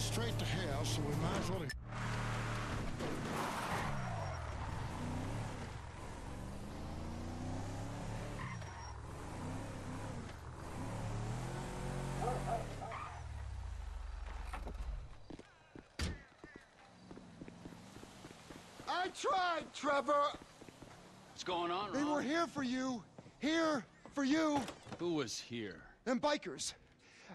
going straight to hell, so we might as well... I tried, Trevor! What's going on, They were here for you. Here for you. Who was here? Them bikers.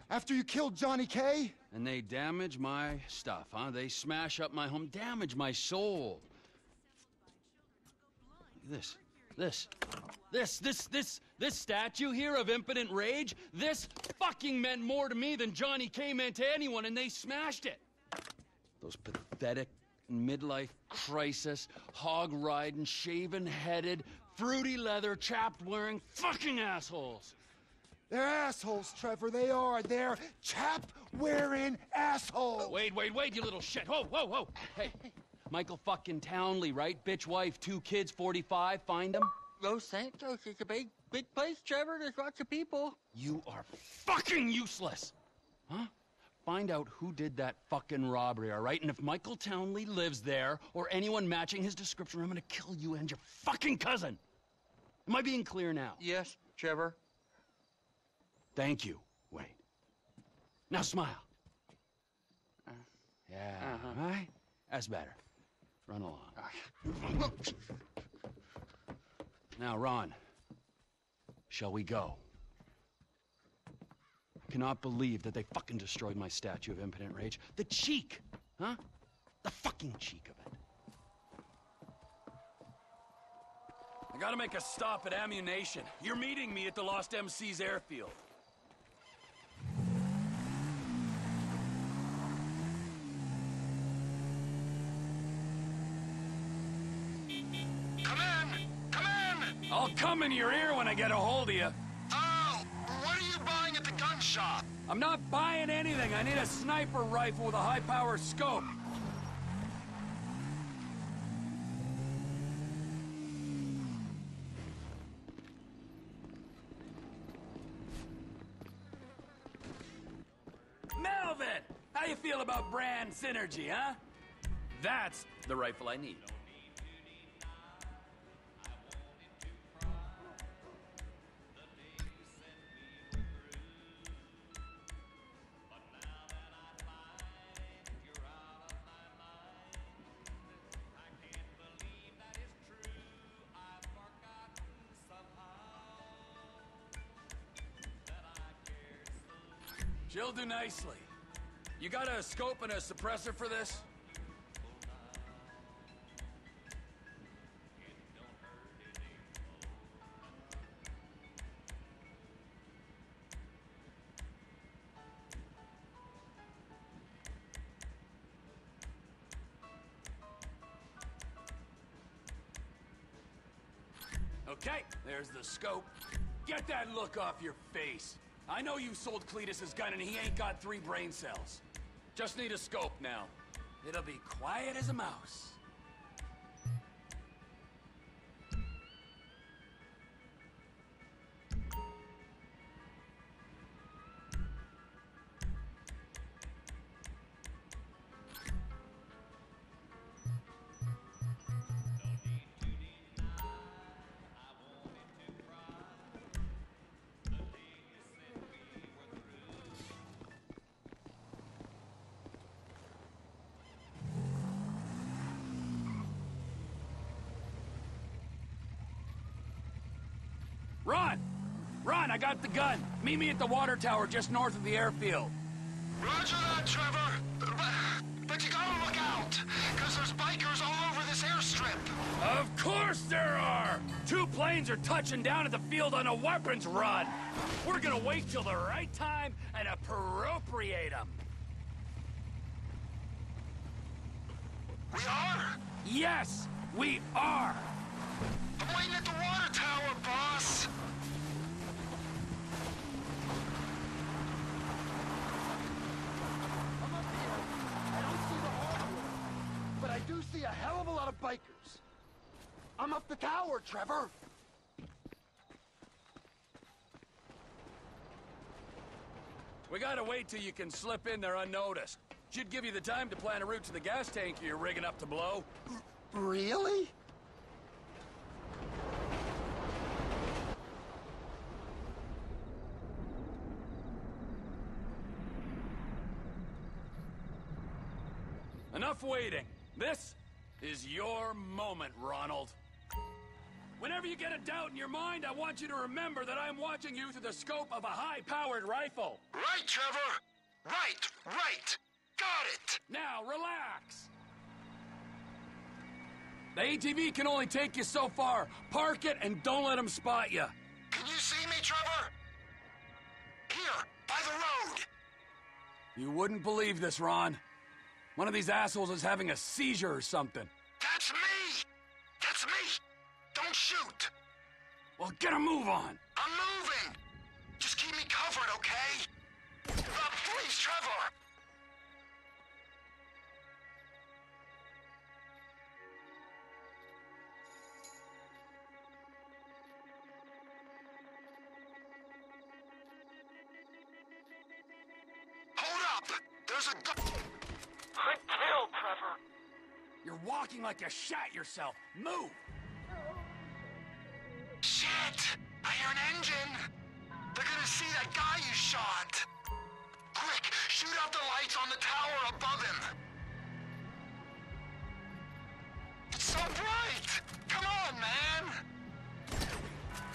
After you killed Johnny K. And they damage my stuff, huh? They smash up my home, damage my soul. This, this, this, this, this, this statue here of impotent rage, this fucking meant more to me than Johnny K meant to anyone, and they smashed it. Those pathetic midlife crisis, hog riding, shaven headed, fruity leather, chapped wearing fucking assholes. They're assholes, Trevor. They are. They're chap-wearing assholes. Oh, wait, wait, wait, you little shit. Whoa, whoa, whoa. Hey, Michael fucking Townley, right? Bitch wife, two kids, 45. Find him. Los Santos is a big, big place, Trevor. There's lots of people. You are fucking useless. Huh? Find out who did that fucking robbery, all right? And if Michael Townley lives there, or anyone matching his description, I'm gonna kill you and your fucking cousin. Am I being clear now? Yes, Trevor. Thank you, Wade. Now smile. Yeah, Uh-huh. right? That's better. Run along. now, Ron, shall we go? I cannot believe that they fucking destroyed my statue of impotent rage. The cheek, huh? The fucking cheek of it. I gotta make a stop at Ammu-Nation. You're meeting me at the Lost MC's airfield. In your ear when I get a hold of you. Oh! What are you buying at the gun shop? I'm not buying anything. I need a sniper rifle with a high-power scope. Melvin! How you feel about brand synergy, huh? That's the rifle I need. She'll do nicely. You got a scope and a suppressor for this? Okay, there's the scope. Get that look off your face. I know you sold Cletus's gun and he ain't got three brain cells. Just need a scope now. It'll be quiet as a mouse. Run! Run, I got the gun. Meet me at the water tower just north of the airfield. Roger that, Trevor! But, but you gotta look out! Because there's bikers all over this airstrip! Of course there are! Two planes are touching down at the field on a weapons run. We're gonna wait till the right time and appropriate them. We are? Yes, we are! I'm waiting at the water tower, boss! I'm up here. I don't see the hardwood, but I do see a hell of a lot of bikers. I'm up the tower, Trevor. We gotta wait till you can slip in there unnoticed. Should give you the time to plan a route to the gas tank you're rigging up to blow. Really? Enough waiting. This is your moment, Ronald. Whenever you get a doubt in your mind, I want you to remember that I'm watching you through the scope of a high-powered rifle. Right, Trevor. Right, right. Got it. Now, relax. The ATV can only take you so far. Park it and don't let them spot you. Can you see me, Trevor? Here, by the road. You wouldn't believe this, Ron. One of these assholes is having a seizure or something. That's me. That's me. Don't shoot. Well, get a move on. I'm moving. Just keep me covered, okay? Uh, please, Trevor. You're like you shot yourself. Move! Shit! I hear an engine! They're gonna see that guy you shot! Quick, shoot out the lights on the tower above him! It's so bright! Come on, man!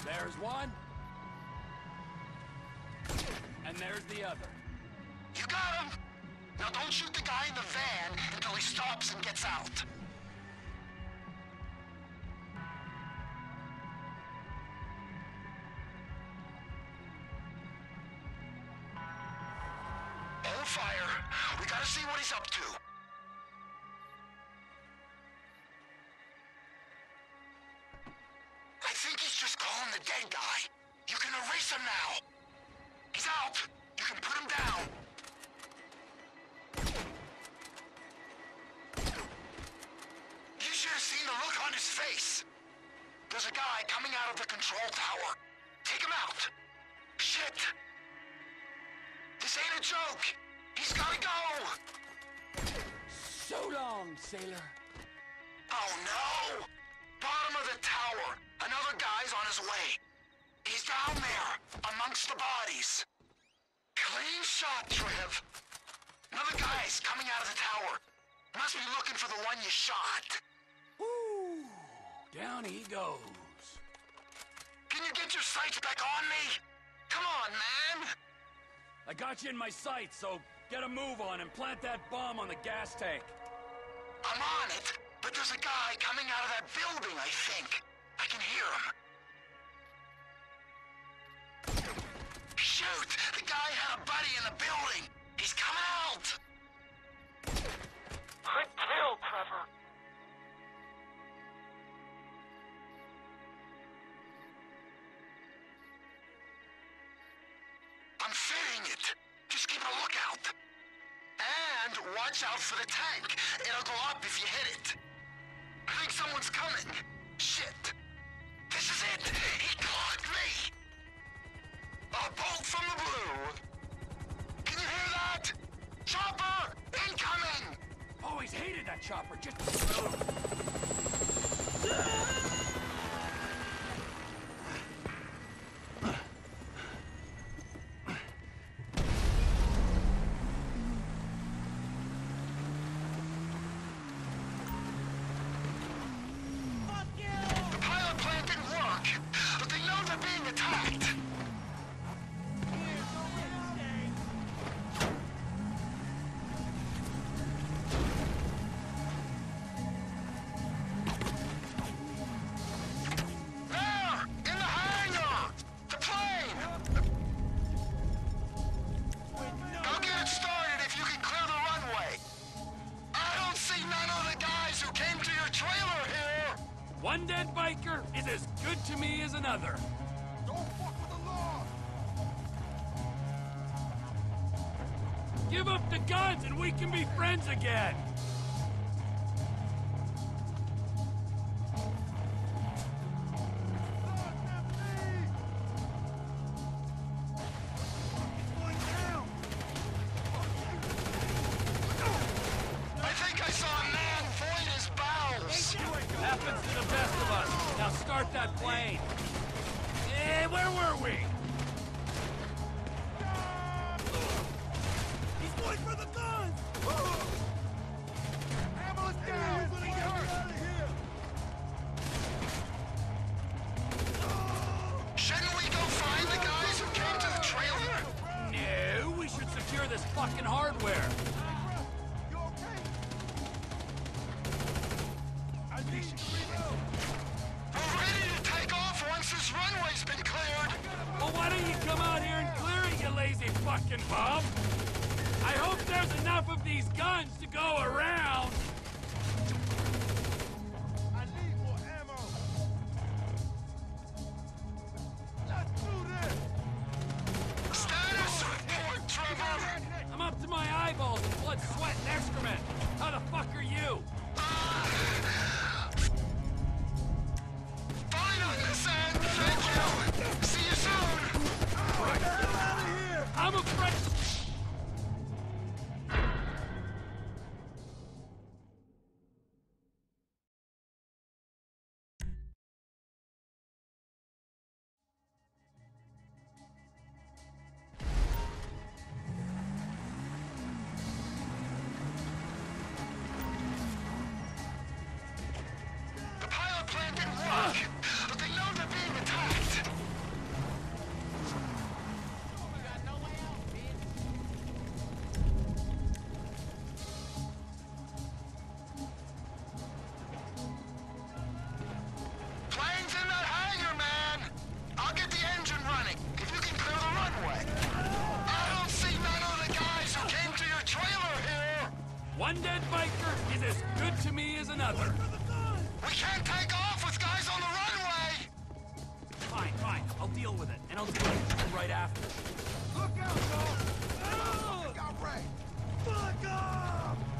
There's one. And there's the other. You got him! Now don't shoot the guy in the van until he stops and gets out. To. I think he's just calling the dead guy. You can erase him now. He's out. You can put him down. You should have seen the look on his face. There's a guy coming out of the control tower. Take him out. Shit. This ain't a joke. He's gotta go. So long, sailor. Oh no! Bottom of the tower. Another guy's on his way. He's down there, amongst the bodies. Clean shot, Trev. Another guy's coming out of the tower. Must be looking for the one you shot. Woo! Down he goes. Can you get your sights back on me? Come on, man. I got you in my sights, so get a move on and plant that bomb on the gas tank. I'm on it, but there's a guy coming out of that building, I think. I can hear him. Shoot! The guy had a buddy in the building! He's coming out! Good kill, Trevor. For the tank. It'll go up if you hit it. I think someone's coming. Shit. This is it. He clocked me. A bolt from the blue. Can you hear that? Chopper! Incoming! Always hated that chopper. Just. guns and we can be friends again! Happens to the best of us. Now start that plane. Eh, where were we? Going for the guns! Ambush down! another. We can't take off with guys on the runway! Fine, fine. I'll deal with it. And I'll deploy right after. Look out, dog! Oh! Fuck off!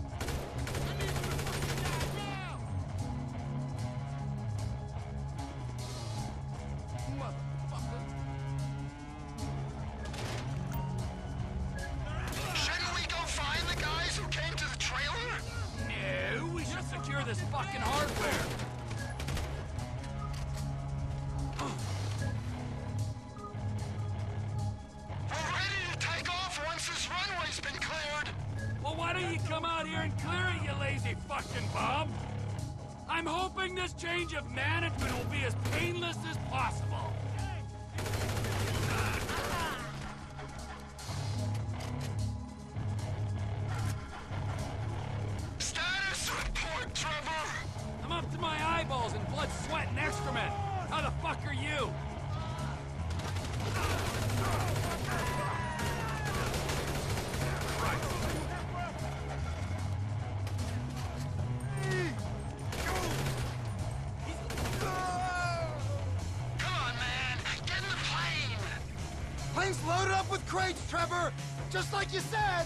crates, Trevor! Just like you said!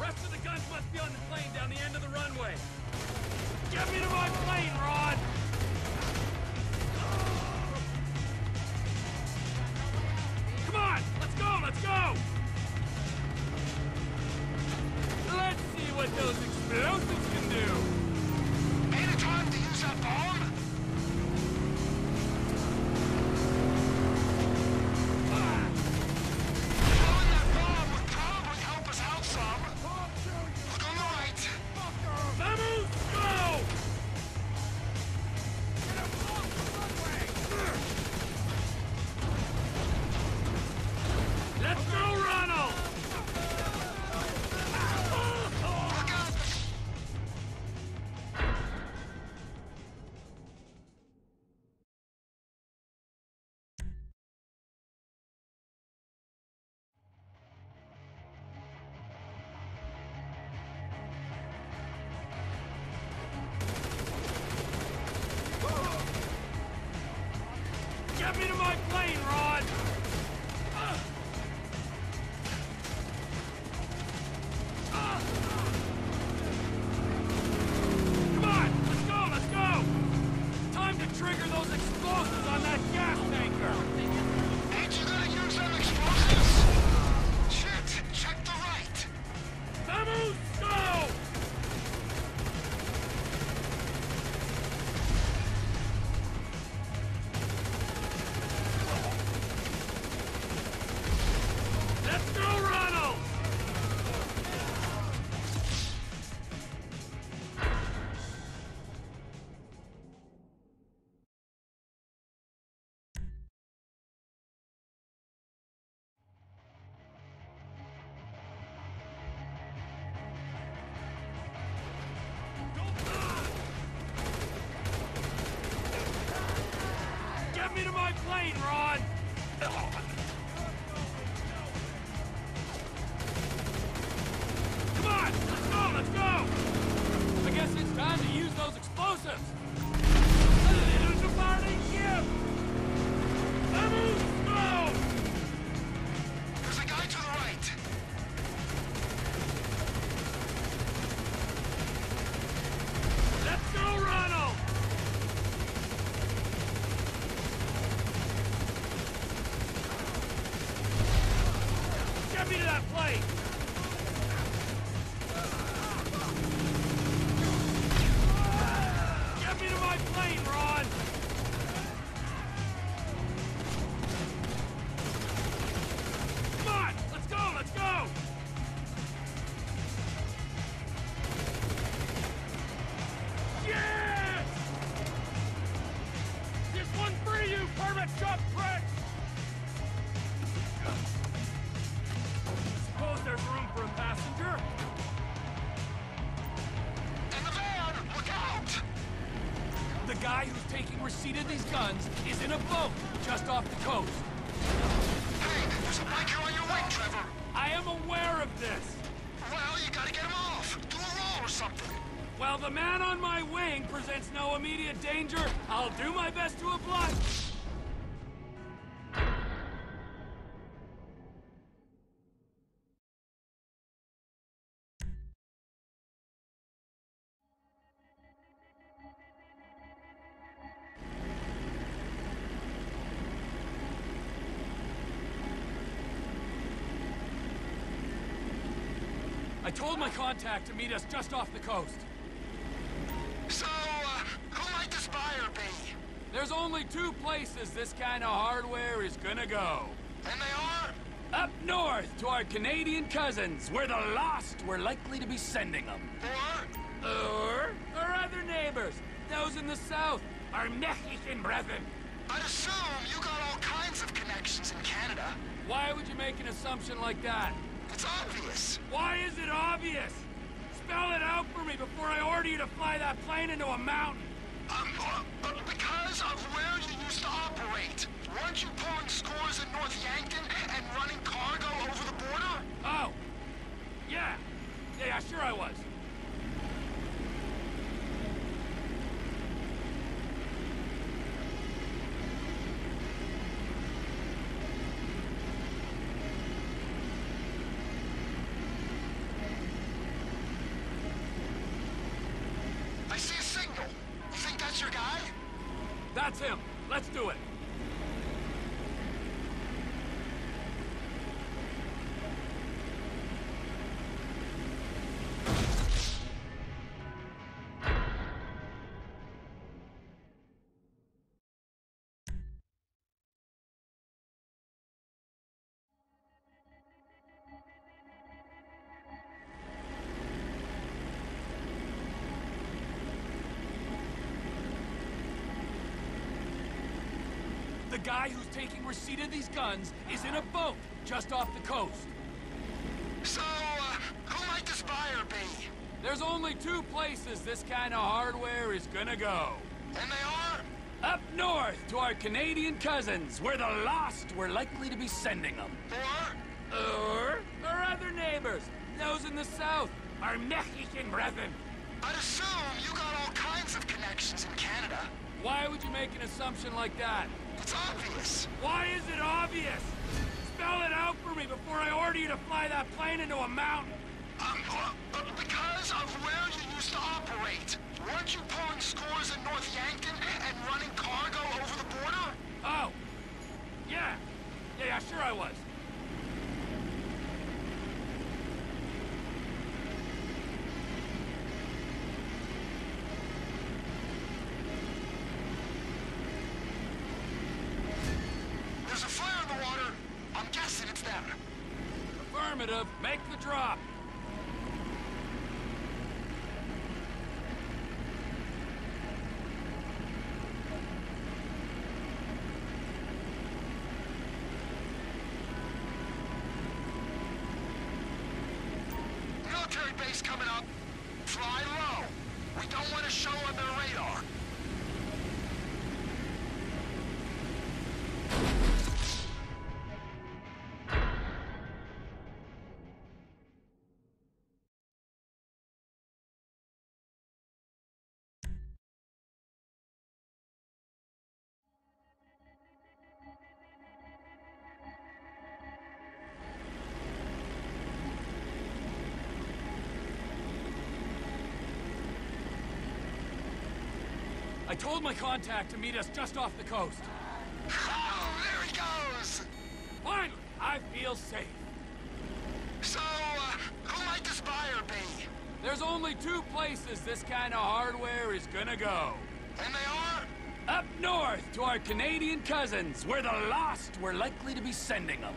Rest of the guns must be on the plane down the end of the runway. Get me to my plane, Rod! Get me to that plane! Get me to my plane, Ron! I told my contact to meet us just off the coast. So, uh, who might this buyer be? There's only two places this kind of hardware is gonna go. And they are? Up north to our Canadian cousins, where the lost were likely to be sending them. Or? Or our other neighbors, those in the south, our Mexican brethren. I'd assume you got all kinds of connections in Canada. Why would you make an assumption like that? It's obvious. Why is it obvious? Spell it out for me before I order you to fly that plane into a mountain. Um, uh, because of where you used to operate. Weren't you pulling scores in North Yankton and running cargo over the border? Oh. Yeah. Yeah, yeah, sure I was. I see a signal. You think that's your guy? That's him. Let's do it. The guy who's taking receipt of these guns is in a boat just off the coast. So, uh, who might this buyer be? There's only two places this kind of hardware is gonna go. And they are? Up north to our Canadian cousins, where the lost were likely to be sending them. Or? Or our other neighbors, those in the south, our Mexican brethren. I'd assume you got all kinds of connections in Canada. Why would you make an assumption like that? It's obvious. Why is it obvious? Spell it out for me before I order you to fly that plane into a mountain. Um, uh, because of where you used to operate. Weren't you pulling scores in North Yankton and running cargo over the border? Oh. Yeah. Yeah, yeah, sure I was. There's a flare in the water. I'm guessing it's them. Affirmative. Make the drop. Military base coming up. Fly low. We don't want to show on their radar. Told my contact to meet us just off the coast. Oh, there he goes! Finally, I feel safe. So, uh, who might this buyer be? There's only two places this kind of hardware is gonna go. And they are? Up north to our Canadian cousins, where the lost were likely to be sending them.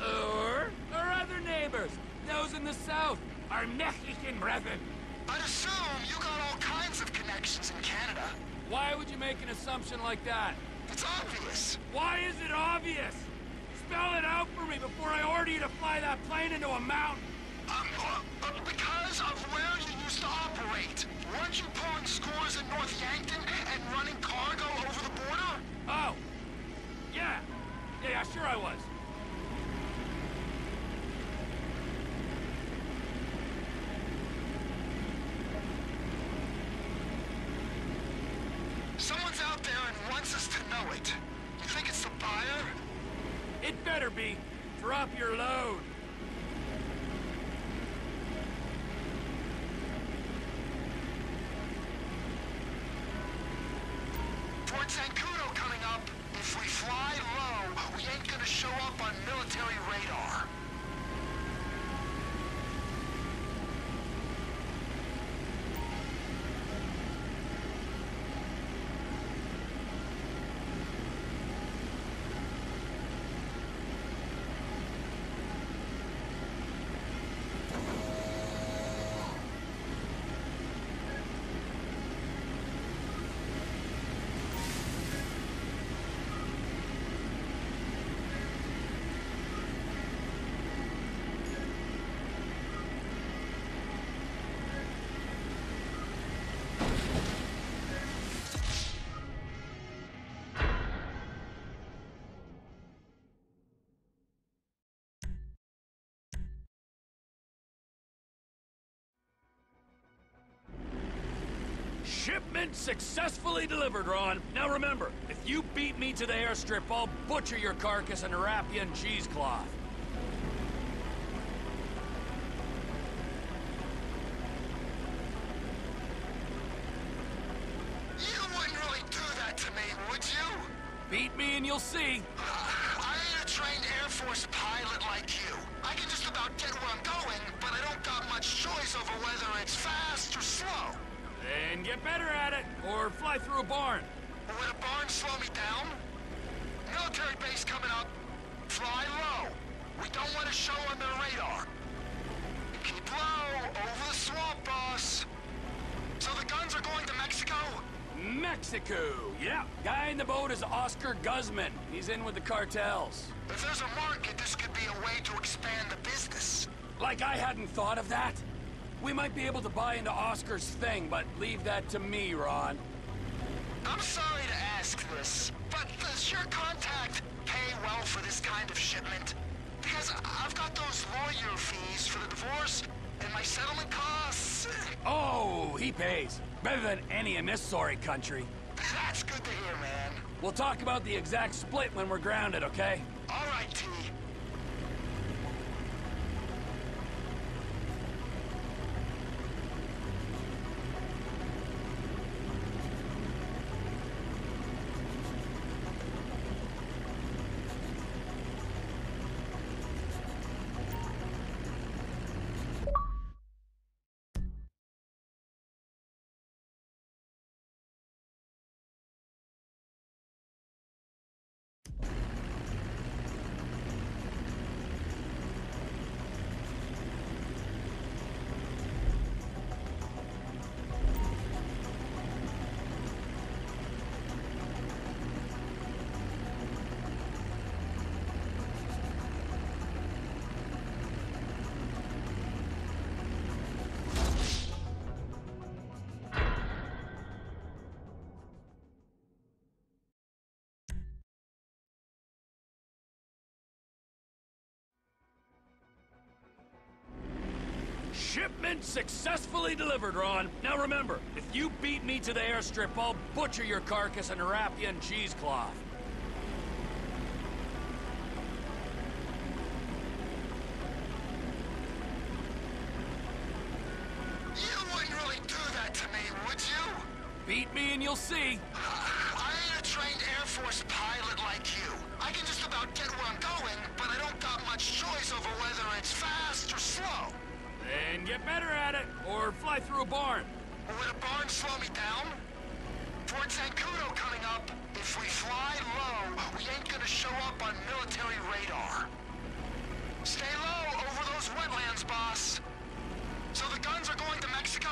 Or? Or our other neighbors, those in the south, our Mexican brethren. I'd assume you got all kinds of connections in Canada. Why would you make an assumption like that? It's obvious. Why is it obvious? Spell it out for me before I order you to fly that plane into a mountain. Um, uh, uh, because of where you used to operate. Weren't you pulling scores in North Yankton and running cargo over the border? Oh. Yeah. Yeah, yeah, sure I was. Someone's out there and wants it. You think it's the buyer? It better be. Drop your load. Shipment successfully delivered, Ron. Now remember, if you beat me to the airstrip, I'll butcher your carcass and wrap you in cheesecloth. You wouldn't really do that to me, would you? Beat me and you'll see. Uh, I ain't a trained Air Force pilot like you. I can just about get where I'm going, but I don't got much choice over whether it's fast or slow. Then get better at it, or fly through a barn. Would a barn slow me down? Military base coming up. Fly low. We don't want to show on their radar. Keep low, over the swamp, boss. So the guns are going to Mexico? Mexico. Yeah, guy in the boat is Oscar Guzman. He's in with the cartels. If there's a market, this could be a way to expand the business. Like I hadn't thought of that. We might be able to buy into Oscar's thing, but leave that to me, Ron. I'm sorry to ask this, but does your contact pay well for this kind of shipment? Because I've got those lawyer fees for the divorce and my settlement costs. Oh, he pays. Better than any in this sorry country. That's good to hear, man. We'll talk about the exact split when we're grounded, okay? Shipment successfully delivered, Ron. Now remember, if you beat me to the airstrip, I'll butcher your carcass and wrap you in cheesecloth. You wouldn't really do that to me, would you? Beat me and you'll see. Get better at it, or fly through a barn. Would a barn slow me down? Fort Zancudo coming up. If we fly low, we ain't gonna show up on military radar. Stay low over those wetlands, boss. So the guns are going to Mexico?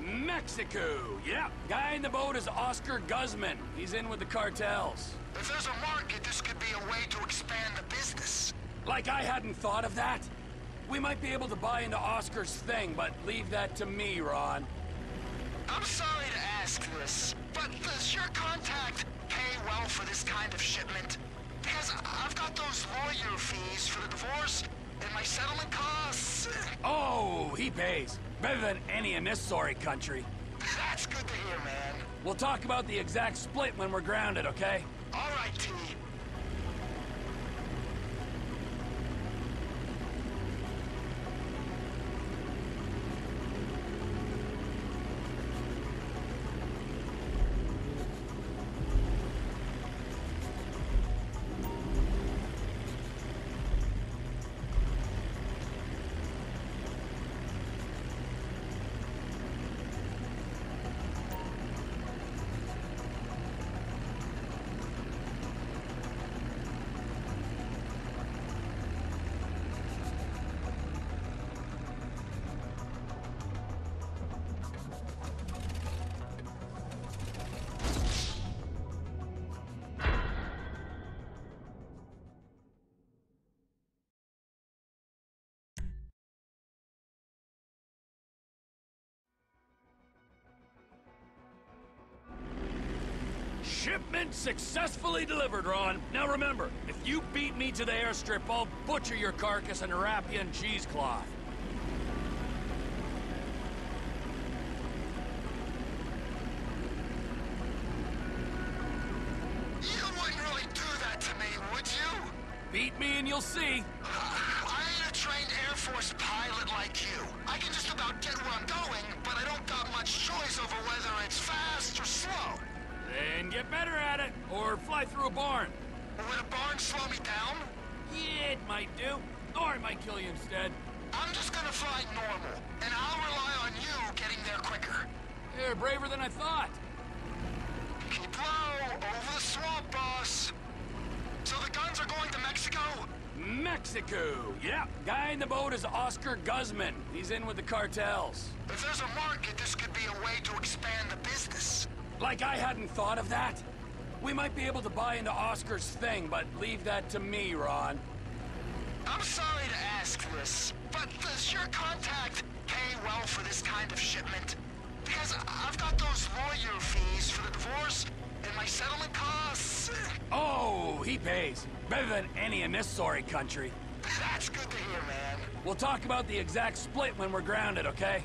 Mexico. Yeah, guy in the boat is Oscar Guzman. He's in with the cartels. If there's a market, this could be a way to expand the business. Like I hadn't thought of that. We might be able to buy into Oscar's thing, but leave that to me, Ron. I'm sorry to ask this, but does your contact pay well for this kind of shipment? Because I've got those lawyer fees for the divorce and my settlement costs. Oh, he pays. Better than any in this sorry country. That's good to hear, man. We'll talk about the exact split when we're grounded, okay? All right, T. Shipment successfully delivered, Ron. Now remember, if you beat me to the airstrip, I'll butcher your carcass and wrap you in cheesecloth. You wouldn't really do that to me, would you? Beat me and you'll see. I ain't a trained Air Force pilot like you. I can just about get where I'm going, but I don't got much choice over whether it's fast or slow. Then get better at it, or fly through a barn. Would a barn slow me down? Yeah, it might do. Or it might kill you instead. I'm just gonna fly normal, and I'll rely on you getting there quicker. You're braver than I thought. Keep low, over the swamp, boss. So the guns are going to Mexico? Mexico. Yeah, guy in the boat is Oscar Guzman. He's in with the cartels. If there's a market, this could be a way to expand the business. Like I hadn't thought of that. We might be able to buy into Oscar's thing, but leave that to me, Ron. I'm sorry to ask this, but does your contact pay well for this kind of shipment? Because I've got those lawyer fees for the divorce and my settlement costs. Oh, he pays. Better than any in this sorry country. That's good to hear, man. We'll talk about the exact split when we're grounded, okay?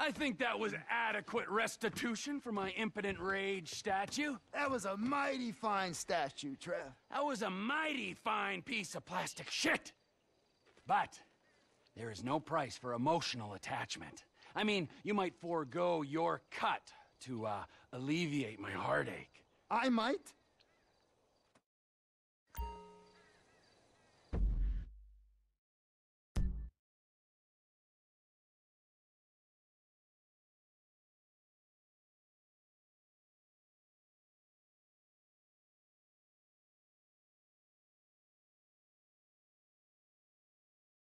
I think that was adequate restitution for my impotent rage statue. That was a mighty fine statue, Trev. That was a mighty fine piece of plastic shit. But there is no price for emotional attachment. I mean, you might forego your cut to uh, alleviate my heartache. I might?